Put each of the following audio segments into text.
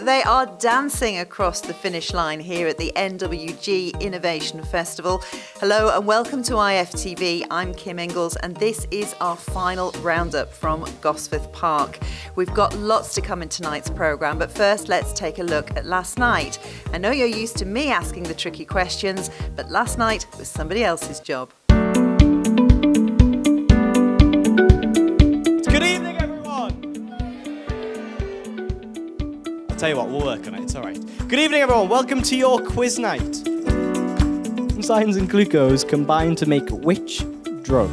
they are dancing across the finish line here at the NWG Innovation Festival. Hello and welcome to IFTV. I'm Kim Ingalls and this is our final roundup from Gosforth Park. We've got lots to come in tonight's programme, but first let's take a look at last night. I know you're used to me asking the tricky questions, but last night was somebody else's job. Tell you what, we'll work on it, it's alright. Good evening everyone, welcome to your quiz night. Enzymes and glucose combine to make which drug?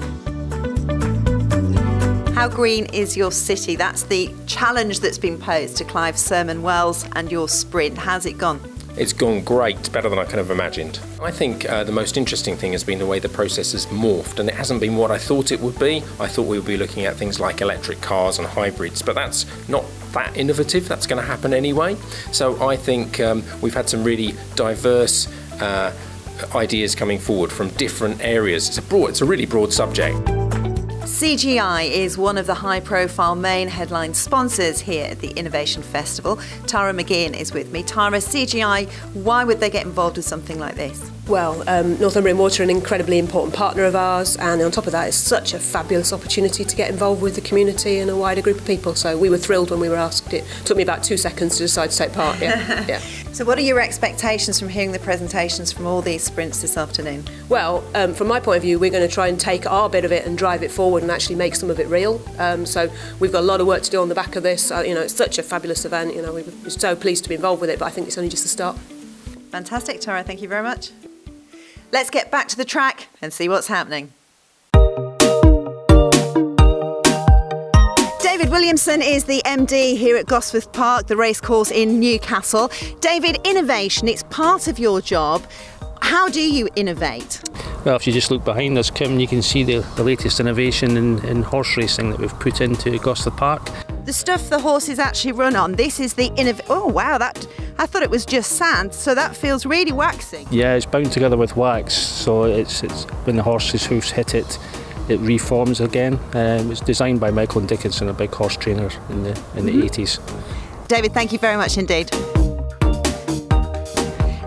How green is your city? That's the challenge that's been posed to Clive Sermon Wells and your sprint. How's it gone? It's gone great, better than I could have imagined. I think uh, the most interesting thing has been the way the process has morphed, and it hasn't been what I thought it would be. I thought we would be looking at things like electric cars and hybrids, but that's not that innovative. That's going to happen anyway. So I think um, we've had some really diverse uh, ideas coming forward from different areas. It's a broad, it's a really broad subject. CGI is one of the high profile main headline sponsors here at the Innovation Festival. Tara McGeehan is with me. Tara, CGI, why would they get involved with something like this? Well, um, Northumbrian Water are an incredibly important partner of ours, and on top of that, it's such a fabulous opportunity to get involved with the community and a wider group of people. So we were thrilled when we were asked. It took me about two seconds to decide to take part. Yeah, yeah. So, what are your expectations from hearing the presentations from all these sprints this afternoon? Well, um, from my point of view, we're going to try and take our bit of it and drive it forward and actually make some of it real. Um, so we've got a lot of work to do on the back of this. Uh, you know, it's such a fabulous event. You know, we're so pleased to be involved with it, but I think it's only just the start. Fantastic, Tara. Thank you very much. Let's get back to the track and see what's happening. David Williamson is the MD here at Gosforth Park, the racecourse in Newcastle. David, innovation, it's part of your job. How do you innovate? Well, if you just look behind us, Kim, you can see the, the latest innovation in, in horse racing that we've put into Gosforth Park. The stuff the horses actually run on, this is the innov. Oh, wow, that I thought it was just sand, so that feels really waxy. Yeah, it's bound together with wax, so it's, it's when the horse's hooves hit it, it reforms again. Uh, it was designed by Michael Dickinson, a big horse trainer in the in the mm -hmm. 80s. David, thank you very much indeed.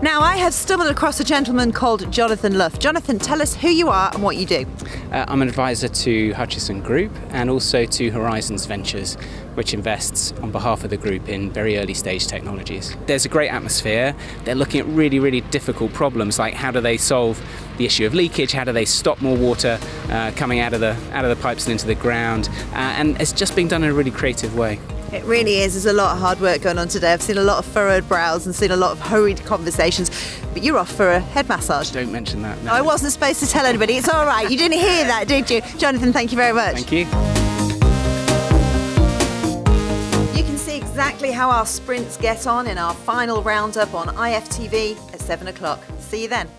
Now, I have stumbled across a gentleman called Jonathan Luff. Jonathan, tell us who you are and what you do. Uh, I'm an advisor to Hutchison Group and also to Horizons Ventures, which invests on behalf of the group in very early stage technologies. There's a great atmosphere. They're looking at really, really difficult problems like how do they solve the issue of leakage, how do they stop more water uh, coming out of the out of the pipes and into the ground, uh, and it's just being done in a really creative way. It really is. There's a lot of hard work going on today. I've seen a lot of furrowed brows and seen a lot of hurried conversations. But you're off for a head massage. Don't mention that. No. I wasn't supposed to tell anybody. It's all right. You didn't hear that, did you? Jonathan, thank you very much. Thank you. You can see exactly how our sprints get on in our final roundup on IFTV at 7 o'clock. See you then.